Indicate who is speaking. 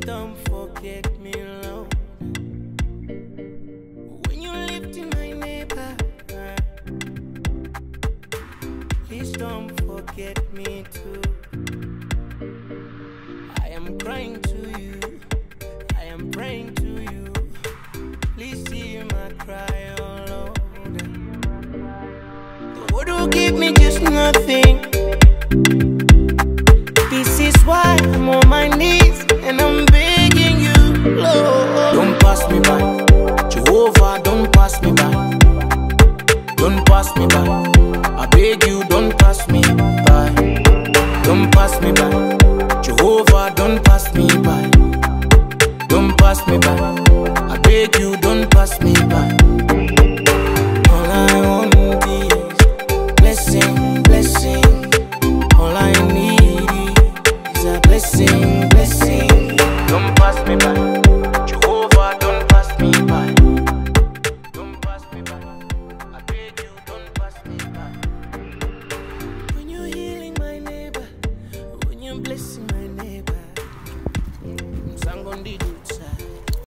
Speaker 1: don't forget me, Lord. When you lift in my neighbor, please don't forget me too. I am crying to you, I am praying to you. Please hear my cry, oh Lord. The world will give me just nothing. Don't pass me by. Don't pass me by. I beg you, don't pass me by. Don't pass me by, Jehovah. Don't pass me by. Don't pass me by. I beg you, don't pass me by. All I want is blessing, blessing. All I need is a blessing, Blessing.